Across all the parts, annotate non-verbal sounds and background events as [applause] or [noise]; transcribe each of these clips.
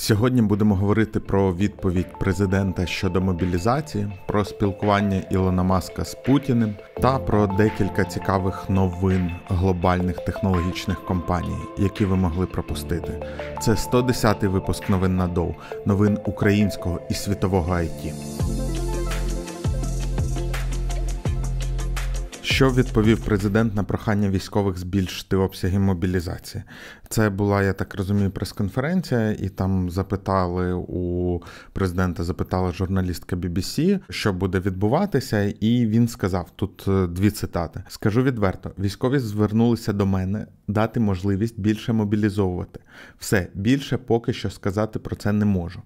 Сьогодні будемо говорити про відповідь президента щодо мобілізації, про спілкування Ілона Маска з Путіним та про декілька цікавих новин глобальних технологічних компаній, які ви могли пропустити. Це 110-й випуск новин на Доу, новин українського і світового IT. Що відповів президент на прохання військових збільшити обсяги мобілізації? Це була, я так розумію, прес-конференція, і там запитали у президента, запитала журналістка BBC, що буде відбуватися, і він сказав тут е, дві цитати: скажу відверто: військові звернулися до мене дати можливість більше мобілізовувати. Все більше поки що сказати про це не можу.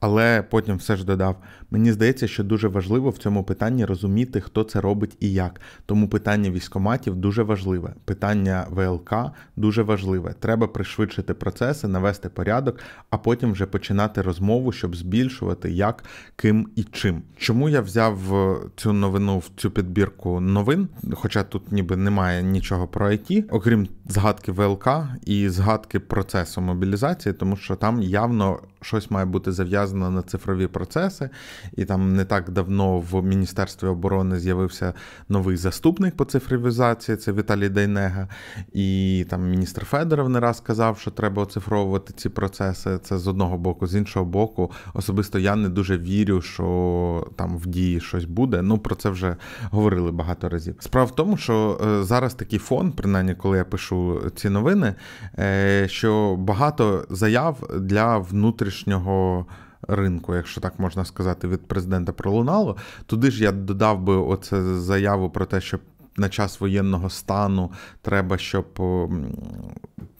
Але потім все ж додав: мені здається, що дуже важливо в цьому питанні розуміти, хто це робить і як. Тому питання військоматів дуже важливе. Питання ВЛК дуже важливе. Треба пришвидшити процеси, навести порядок, а потім вже починати розмову, щоб збільшувати як, ким і чим. Чому я взяв е, цю новину в цю підбірку новин? Хоча тут ніби немає нічого про IT, окрім згадки ВЛК і згадки процесу мобілізації, тому що там явно щось має бути зав'язано на цифрові процеси, і там не так давно в Міністерстві оборони з'явився новий заступник по цифровізації, це Віталій Дайнега, і там міністр Федоров не раз казав, що треба оцифровувати ці процеси. Це з одного боку, з іншого боку, особисто я не дуже вірю, що там в дії щось буде. Ну про це вже говорили багато разів. Справа в тому, що е, зараз такий фон, принаймні, коли я пишу ці новини, е, що багато заяв для внутрішнього. Ринку, якщо так можна сказати, від президента пролунало. Туди ж я додав би оце заяву про те, що на час воєнного стану треба, щоб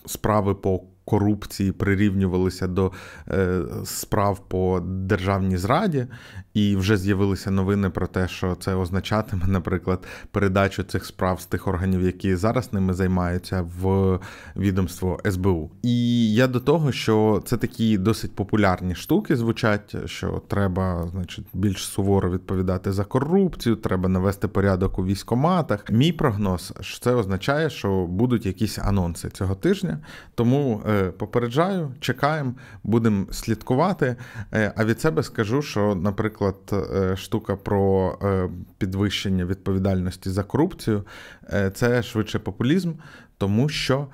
справи по корупції прирівнювалися до е, справ по державній зраді, і вже з'явилися новини про те, що це означатиме, [laughs] наприклад, передачу цих справ з тих органів, які зараз ними займаються, в відомство СБУ. І я до того, що це такі досить популярні штуки звучать, що треба, значить, більш суворо відповідати за корупцію, треба навести порядок у військоматах. Мій прогноз що це означає, що будуть якісь анонси цього тижня. Тому е, попереджаю, чекаємо, будемо слідкувати. Е, а від себе скажу, що, наприклад е, штука про е, підвищення відповідальності за корупцію, це швидше популізм, тому що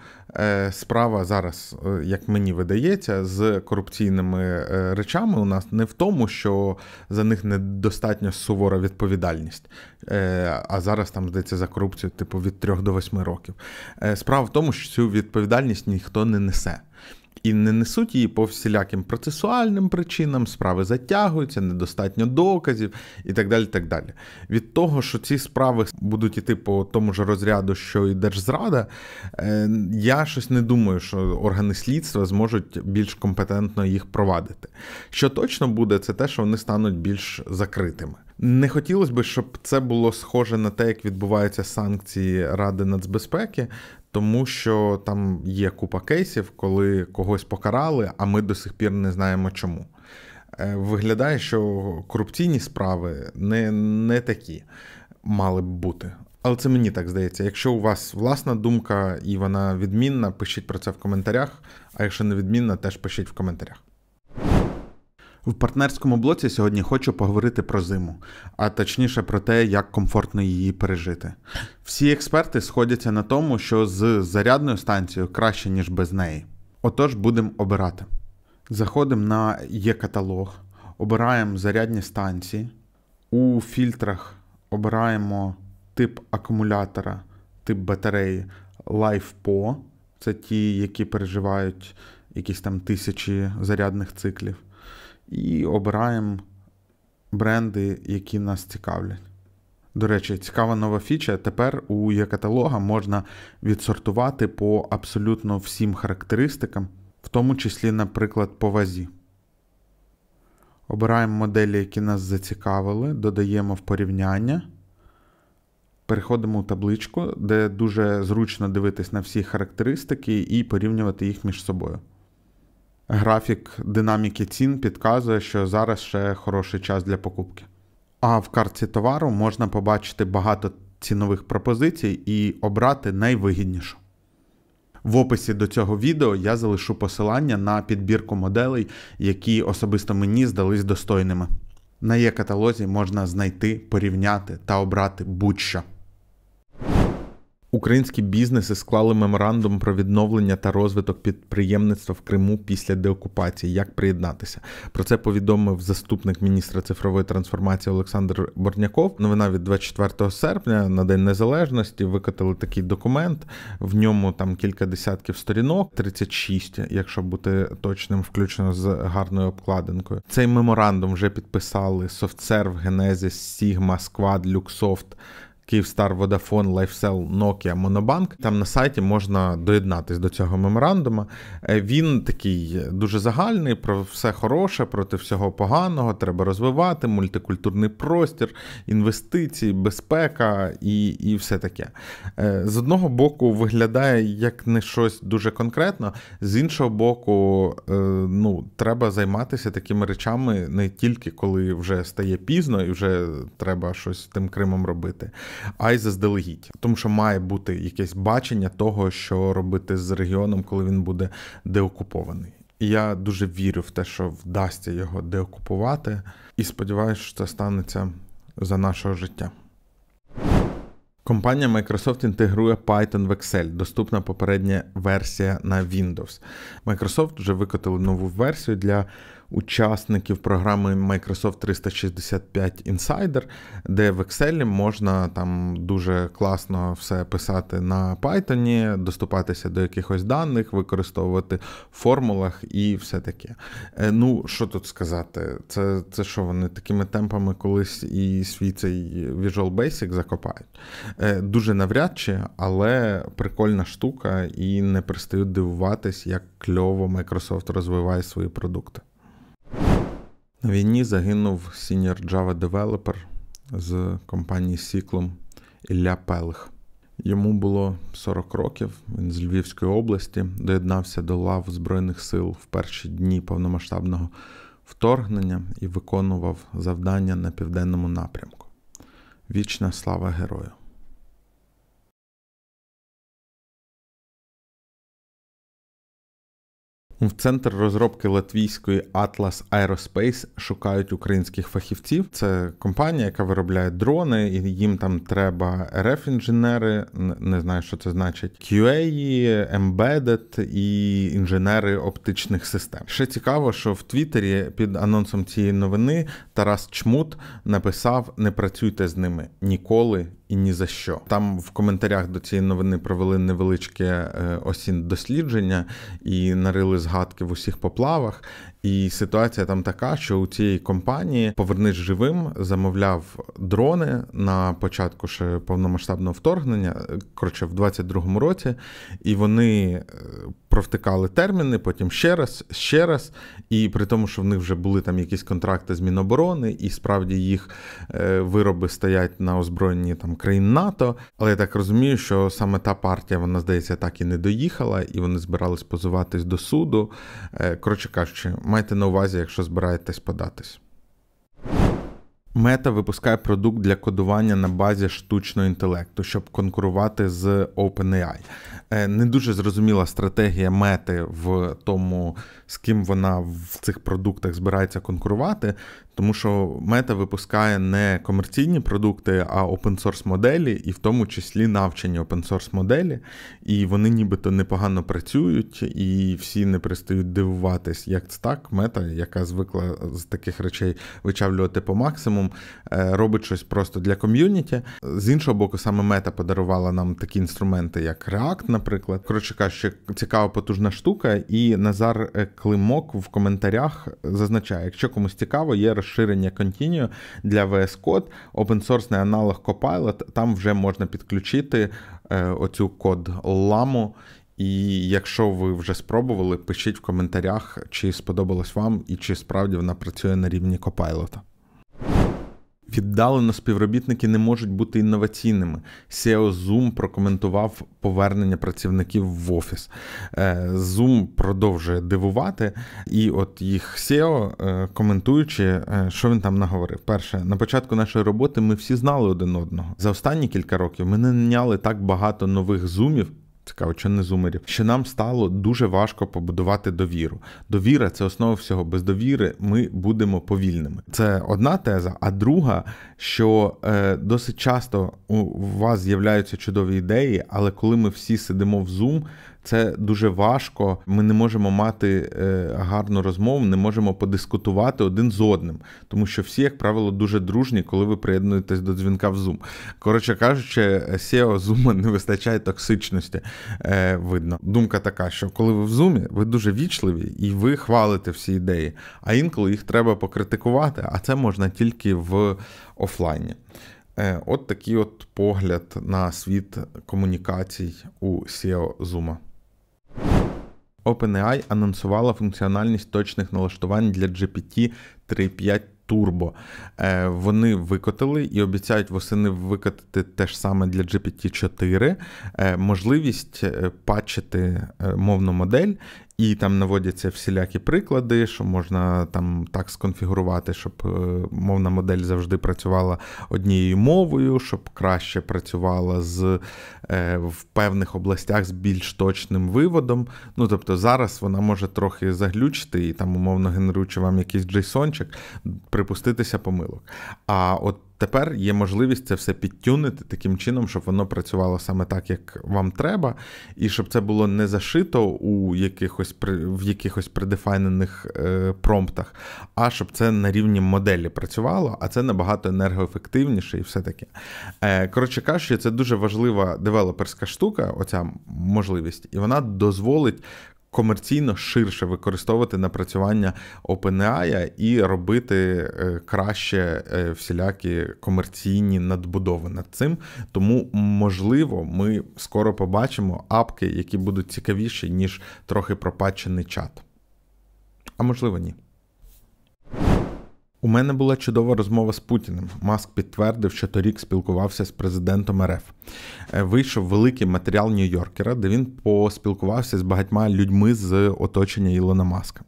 справа зараз, як мені видається, з корупційними речами у нас не в тому, що за них недостатньо сувора відповідальність. А зараз там здається за корупцію, типу від 3 до 8 років. Справа в тому, що цю відповідальність ніхто не несе і не несуть її по всіляким процесуальним причинам, справи затягуються, недостатньо доказів і так далі. так далі. Від того, що ці справи будуть іти по тому ж розряду, що і держзрада, е, я щось не думаю, що органи слідства зможуть більш компетентно їх провадити. Що точно буде, це те, що вони стануть більш закритими. Не хотілося б, щоб це було схоже на те, як відбуваються санкції Ради нацбезпеки, тому що там є купа кейсів, коли когось покарали, а ми до сих пір не знаємо чому. Е, виглядає, що корупційні справи не, не такі мали б бути. Але це мені так здається. Якщо у вас власна думка і вона відмінна, пишіть про це в коментарях. А якщо не відмінна, теж пишіть в коментарях. В партнерському блоці сьогодні хочу поговорити про зиму, а точніше про те, як комфортно її пережити. Всі експерти сходяться на тому, що з зарядною станцією краще, ніж без неї. Отож, будемо обирати. Заходимо на є-каталог, обираємо зарядні станції. У фільтрах обираємо тип акумулятора, тип батареї LifePo. Це ті, які переживають якісь там тисячі зарядних циклів і обираємо бренди, які нас цікавлять. До речі, цікава нова фіча. Тепер у є-каталога можна відсортувати по абсолютно всім характеристикам, в тому числі, наприклад, по вазі. Обираємо моделі, які нас зацікавили, додаємо в порівняння. Переходимо у табличку, де дуже зручно дивитись на всі характеристики і порівнювати їх між собою. Графік динаміки цін підказує, що зараз ще хороший час для покупки. А в картці товару можна побачити багато цінових пропозицій і обрати найвигіднішу. В описі до цього відео я залишу посилання на підбірку моделей, які особисто мені здались достойними. На є каталозі можна знайти, порівняти та обрати будь-що. Українські бізнеси склали меморандум про відновлення та розвиток підприємництва в Криму після деокупації. Як приєднатися? Про це повідомив заступник міністра цифрової трансформації Олександр Борняков. Новина від 24 серпня на День Незалежності викотили такий документ. В ньому там кілька десятків сторінок, 36, якщо бути точним, включено з гарною обкладинкою. Цей меморандум вже підписали SoftServe, Genesis, Sigma, Squad, Luxoft, Київстар, Водафон, Лайфсел, Nokia, Монобанк. Там на сайті можна доєднатись до цього меморандуму. Е, він такий дуже загальний, про все хороше, проти всього поганого. Треба розвивати, мультикультурний простір, інвестиції, безпека і і все таке. Е, з одного боку, виглядає як не щось дуже конкретно, з іншого боку, е, ну, треба займатися такими речами не тільки коли вже стає пізно і вже треба щось з тим Кримом робити а й заздалегідь, тому що має бути якесь бачення того, що робити з регіоном, коли він буде деокупований. І я дуже вірю в те, що вдасться його деокупувати, і сподіваюся, що це станеться за нашого життя. Компанія Microsoft інтегрує Python в Excel, доступна попередня версія на Windows. Microsoft вже викотили нову версію для учасників програми Microsoft 365 Insider, де в Excel можна там дуже класно все писати на Python, доступатися до якихось даних, використовувати в формулах і все таке. Е, ну, що тут сказати? Це це що вони такими темпами колись і свій цей Visual Basic закопають? Е, дуже навряд чи, але прикольна штука, і не перестають дивуватись, як кльово Microsoft розвиває свої продукти. На війні загинув senior Java девелопер з компанії Ciklum Ілля Пелих. Йому було 40 років. Він з Львівської області доєднався до лав Збройних сил в перші дні повномасштабного вторгнення і виконував завдання на південному напрямку. Вічна слава герою! В центр розробки латвійської Atlas Aerospace шукають українських фахівців. Це компанія, яка виробляє дрони, і їм там треба rf інженери не знаю, що це значить, QA, Embedded і інженери оптичних систем. Ще цікаво, що в Твіттері під анонсом цієї новини Тарас Чмут написав: не працюйте з ними ніколи і ні за що. Там в коментарях до цієї новини провели невеличке е, осінь дослідження і нарили згадки в усіх поплавах. І ситуація там така, що у цієї компанії повернись живим замовляв дрони на початку ще повномасштабного вторгнення, коротше, в 22-му році, і вони е, провтикали терміни, потім ще раз, ще раз. І при тому, що в них вже були там якісь контракти з Міноборони, і справді їх е, вироби стоять на озброєнні там країн НАТО. Але я так розумію, що саме та партія, вона здається, так і не доїхала, і вони збирались позиватись до суду. Е, коротше кажучи, майте на увазі, якщо збираєтесь податись. Мета випускає продукт для кодування на базі штучного інтелекту, щоб конкурувати з OpenAI. Е, не дуже зрозуміла стратегія мети в тому, з ким вона в цих продуктах збирається конкурувати, тому що мета випускає не комерційні продукти, а open-source моделі, і в тому числі навчені open-source моделі. І вони нібито непогано працюють, і всі не перестають дивуватись, як це так. Мета, яка звикла з таких речей вичавлювати по максимум, е, робить щось просто для ком'юніті. З іншого боку, саме мета подарувала нам такі інструменти, як React, наприклад. Коротше кажучи, цікава потужна штука, і Назар е, Климок в коментарях зазначає, якщо комусь цікаво, є розширення Continue для VS Code, open-source аналог Copilot, там вже можна підключити е, оцю код ламу. І якщо ви вже спробували, пишіть в коментарях, чи сподобалось вам і чи справді вона працює на рівні Copilot. Віддалено співробітники не можуть бути інноваційними. SEO Zoom прокоментував повернення працівників в офіс. Е, Zoom продовжує дивувати, і от їх SEO, е, коментуючи, е, що він там наговорив. Перше, на початку нашої роботи ми всі знали один одного. За останні кілька років ми не наняли так багато нових зумів Цікаво, чи не зумерів, що нам стало дуже важко побудувати довіру. Довіра це основа всього. Без довіри ми будемо повільними. Це одна теза. А друга, що е, досить часто у вас з'являються чудові ідеї, але коли ми всі сидимо в Zoom, це дуже важко. Ми не можемо мати е, гарну розмову, не можемо подискутувати один з одним, тому що всі, як правило, дуже дружні, коли ви приєднуєтесь до дзвінка в Zoom. Коротше кажучи, SEO Zoom не вистачає токсичності. Е, Видно. Думка така, що коли ви в Zoom, ви дуже вічливі і ви хвалите всі ідеї, а інколи їх треба покритикувати, а це можна тільки в офлайні. Е, от такий от погляд на світ комунікацій у SEO Zoom. OpenAI анонсувала функціональність точних налаштувань для GPT 3.5 Turbo. Е, вони викотили і обіцяють восени викотити те ж саме для GPT-4, е, можливість патчити мовну модель і там наводяться всілякі приклади, що можна там так сконфігурувати, щоб е, мовна модель завжди працювала однією мовою, щоб краще працювала з е, в певних областях з більш точним виводом. Ну тобто зараз вона може трохи заглючити і там, умовно генеруючи вам якийсь джейсончик, припуститися помилок. А от Тепер є можливість це все підтюнити таким чином, щоб воно працювало саме так, як вам треба, і щоб це було не зашито у якихось в якихось предефайнених е, промптах, а щоб це на рівні моделі працювало, а це набагато енергоефективніше і все таке. Коротше кажучи, це дуже важлива девелоперська штука, оця можливість, і вона дозволить комерційно ширше використовувати напрацювання OpenAI і робити е, краще е, всілякі комерційні надбудови над цим. Тому, можливо, ми скоро побачимо апки, які будуть цікавіші, ніж трохи пропачений чат. А можливо, ні. У мене була чудова розмова з Путіним. Маск підтвердив, що торік спілкувався з президентом РФ. Е, вийшов великий матеріал Нью-Йоркера, де він поспілкувався з багатьма людьми з оточення Ілона Маска.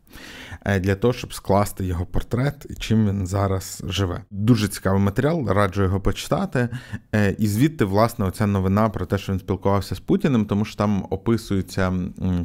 Е, для того, щоб скласти його портрет і чим він зараз живе. Дуже цікавий матеріал, раджу його почитати. Е, і звідти, власне, оця новина про те, що він спілкувався з Путіним, тому що там описується,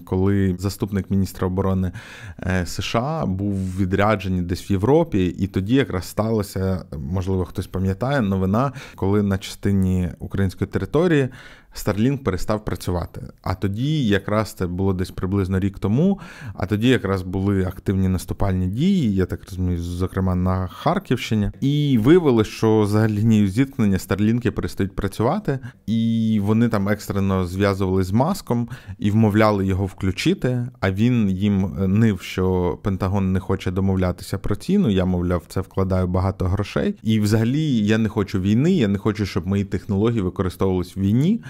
коли заступник міністра оборони е, США був відряджений десь в Європі, і тоді якраз сталося, можливо, хтось пам'ятає новина, коли на частині української території Starlink перестав працювати. А тоді, якраз це було десь приблизно рік тому. А тоді якраз були активні наступальні дії, я так розумію, зокрема на Харківщині. І виявили, що за лінією зіткнення Старлінки перестають працювати, і вони там екстрено зв'язували з маском і вмовляли його включити. А він їм нив, що Пентагон не хоче домовлятися про ціну. Я мовляв, це вкладаю багато грошей. І взагалі я не хочу війни, я не хочу, щоб мої технології використовувались в війні.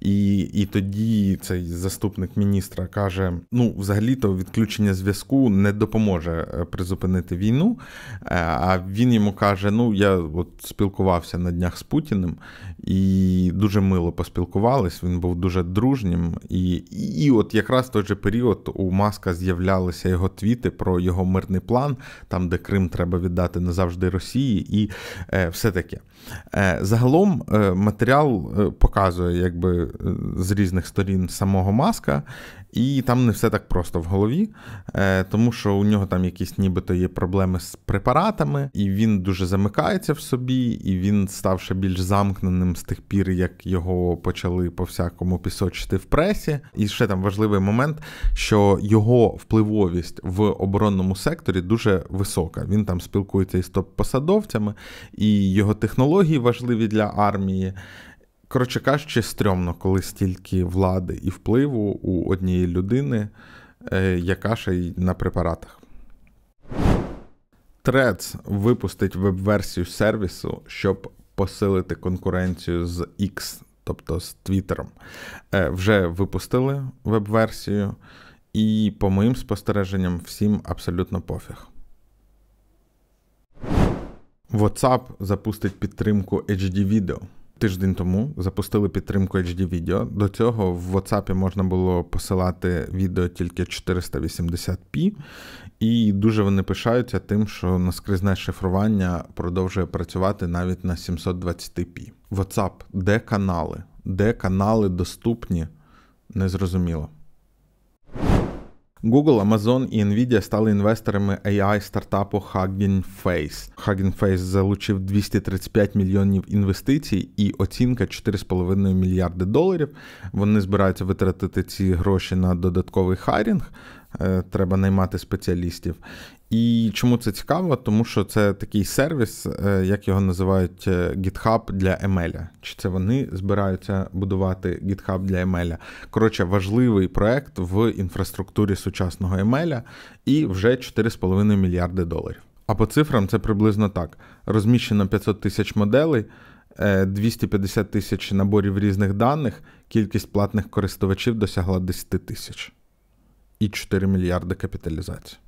І і тоді цей заступник міністра каже: ну, взагалі-то відключення зв'язку не допоможе е, призупинити війну. Е, а він йому каже: Ну, я от спілкувався на днях з Путіним і дуже мило поспілкувались. Він був дуже дружнім. І, і от якраз в той же період у Маска з'являлися його твіти про його мирний план, там, де Крим треба віддати назавжди Росії, і е, все таке. Е, загалом е, матеріал е, показує, якби з різних сторін самого маска, і там не все так просто в голові, е, тому що у нього там якісь нібито є проблеми з препаратами, і він дуже замикається в собі, і він став ще більш замкненим з тих пір, як його почали по всякому пісочити в пресі. І ще там важливий момент, що його впливовість в оборонному секторі дуже висока. Він там спілкується із топ-посадовцями, і його технології важливі для армії. Коротше кажучи, стрьомно, коли стільки влади і впливу у однієї людини, е, яка ще й на препаратах. Threads випустить веб-версію сервісу, щоб посилити конкуренцію з X, тобто з Твіттером. Е, вже випустили веб-версію, і, по моїм спостереженням, всім абсолютно пофіг. WhatsApp запустить підтримку HD відео тиждень тому запустили підтримку HD відео. До цього в WhatsApp можна було посилати відео тільки 480p, і дуже вони пишаються тим, що наскрізне шифрування продовжує працювати навіть на 720p. WhatsApp, де канали? Де канали доступні незрозуміло. Google, Amazon і Nvidia стали інвесторами AI стартапу Hugging Face. Hugging Face залучив 235 мільйонів інвестицій і оцінка 4,5 мільярди доларів. Вони збираються витратити ці гроші на додатковий хайрінг. Е, треба наймати спеціалістів. І чому це цікаво? Тому що це такий сервіс, е, як його називають е, GitHub для ML. Чи це вони збираються будувати GitHub для ML? Коротше, важливий проект в інфраструктурі сучасного ML і вже 4,5 мільярди доларів. А по цифрам це приблизно так: розміщено 500 тисяч моделей. 250 тисяч наборів різних даних, кількість платних користувачів досягла 10 тисяч і 4 мільярди капіталізації.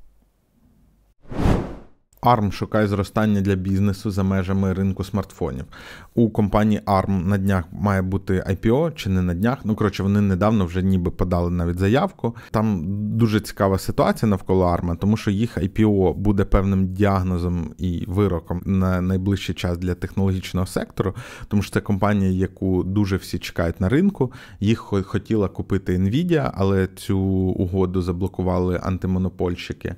ARM шукає зростання для бізнесу за межами ринку смартфонів. У компанії ARM на днях має бути IPO чи не на днях. Ну коротше, вони недавно вже ніби подали навіть заявку. Там дуже цікава ситуація навколо ARM, тому що їх IPO буде певним діагнозом і вироком на найближчий час для технологічного сектору, тому що це компанія, яку дуже всі чекають на ринку. Їх хотіла купити Nvidia, але цю угоду заблокували антимонопольщики.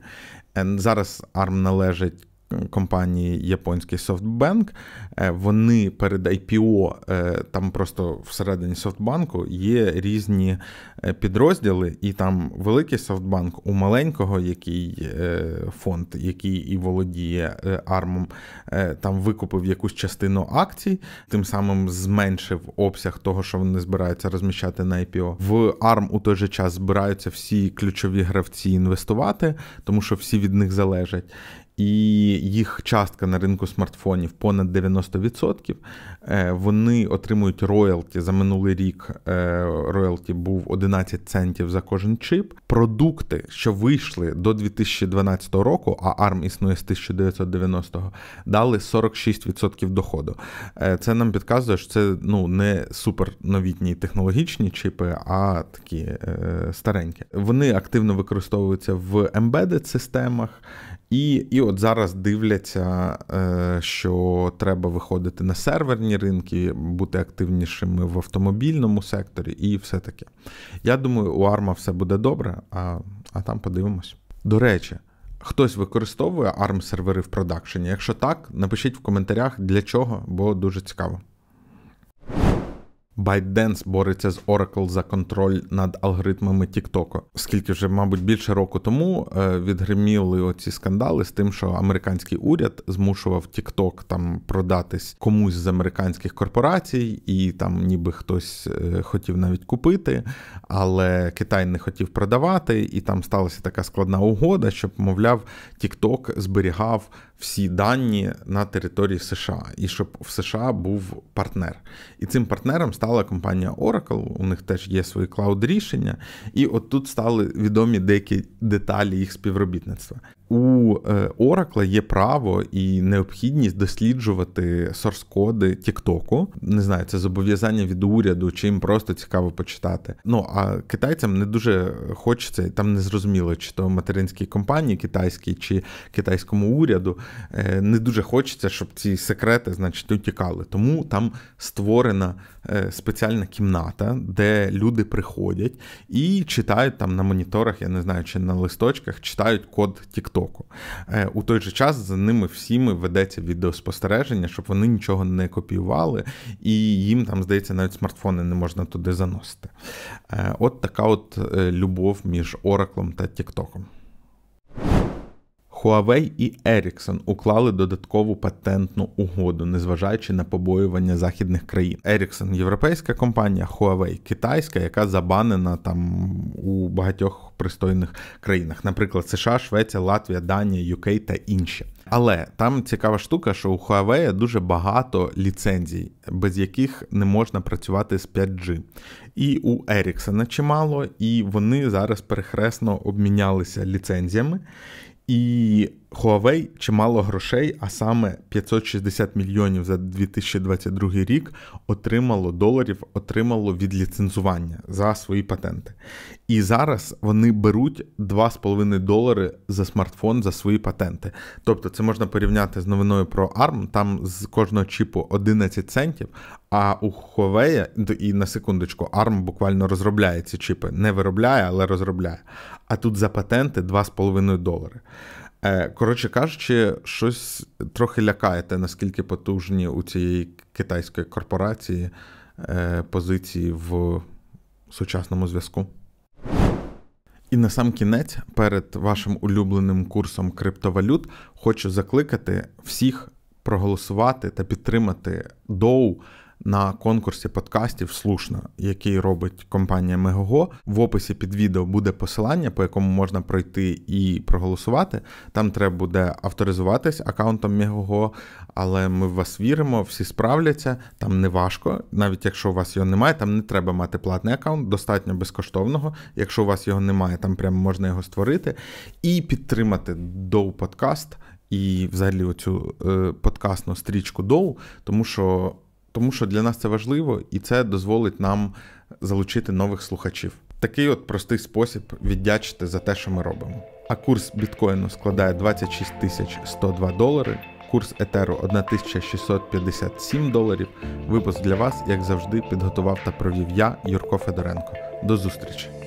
Зараз ARM належить компанії японський SoftBank. Е, вони перед IPO, е, там просто всередині SoftBank є різні е, підрозділи, і там великий SoftBank у маленького, який фонд, який і володіє ARM, там викупив якусь частину акцій, тим самим зменшив обсяг того, що вони збираються розміщати на IPO. В ARM у той же час збираються всі ключові гравці інвестувати, тому що всі від них залежать і їх частка на ринку смартфонів понад 90%. Е, вони отримують роялті за минулий рік. Е, роялті був 11 центів за кожен чип. Продукти, що вийшли до 2012 року, а ARM існує з 1990-го, дали 46% доходу. Е, це нам підказує, що це ну не суперновітні технологічні чипи, а такі старенькі. Вони активно використовуються в embedded системах. І і от зараз дивляться, е, що треба виходити на серверні ринки, бути активнішими в автомобільному секторі і все таке. Я думаю, у Арма все буде добре, а, а там подивимось. До речі. Хтось використовує ARM сервери в продакшені? Якщо так, напишіть в коментарях для чого, бо дуже цікаво. ByteDance бореться з Oracle за контроль над алгоритмами TikTok. Скільки вже, мабуть, більше року тому е, відгриміли оці скандали з тим, що американський уряд змушував TikTok там продатись комусь з американських корпорацій, і там ніби хтось е, хотів навіть купити, але Китай не хотів продавати, і там сталася така складна угода, щоб, мовляв, TikTok зберігав всі дані на території США, і щоб в США був партнер. І цим партнером стала компанія Oracle. У них теж є свої клауд-рішення, і от тут стали відомі деякі деталі їх співробітництва у е, Oracle є право і необхідність досліджувати сорс-коди Тіктоку. Не знаю, це зобов'язання від уряду, чи їм просто цікаво почитати. Ну а китайцям не дуже хочеться, там не зрозуміло, чи то материнській компанії китайській, чи китайському уряду е, не дуже хочеться, щоб ці секрети, значить, утікали. Тому там створена е, спеціальна кімната, де люди приходять і читають там на моніторах, я не знаю, чи на листочках читають код Тіктоку. Тіктоку. Е, у той же час за ними всіми ведеться відеоспостереження, щоб вони нічого не копіювали, і їм там, здається, навіть смартфони не можна туди заносити. Е, от така от е, любов між Ораклом та Тіктоком. Huawei і Ericsson уклали додаткову патентну угоду, незважаючи на побоювання західних країн. Ericsson – європейська компанія, Huawei – китайська, яка забанена там у багатьох пристойних країнах, наприклад, США, Швеція, Латвія, Данія, UK та інші. Але там цікава штука, що у Huawei дуже багато ліцензій, без яких не можна працювати з 5G. І у Ericsson чимало, і вони зараз перехресно обмінялися ліцензіями. І Huawei чимало грошей, а саме 560 мільйонів за 2022 рік отримало доларів, отримало від ліцензування за свої патенти. І зараз вони беруть 2,5 долари за смартфон за свої патенти. Тобто це можна порівняти з новиною про ARM, там з кожного чіпу 11 центів, а у Huawei, і на секундочку, ARM буквально розробляє ці чіпи. Не виробляє, але розробляє. А тут за патенти 2,5 долари. Е, коротше кажучи, щось трохи лякаєте, наскільки потужні у цієї китайської корпорації е, позиції в сучасному зв'язку. І на сам кінець, перед вашим улюбленим курсом криптовалют, хочу закликати всіх проголосувати та підтримати доу на конкурсі подкастів слушно, який робить компанія Мегого. В описі під відео буде посилання, по якому можна пройти і проголосувати. Там треба буде авторизуватись аккаунтом Мегого, але ми в вас віримо, всі справляться. Там не важко, навіть якщо у вас його немає, там не треба мати платний аккаунт, достатньо безкоштовного. Якщо у вас його немає, там прямо можна його створити і підтримати Доу подкаст. І, взагалі, оцю е, подкастну стрічку Доу, тому що тому що для нас це важливо, і це дозволить нам залучити нових слухачів. Такий от простий спосіб віддячити за те, що ми робимо. А курс біткоїну складає 26 тисяч 102 долари, курс етеру 1657 доларів. Випуск для вас, як завжди, підготував та провів я, Юрко Федоренко. До зустрічі!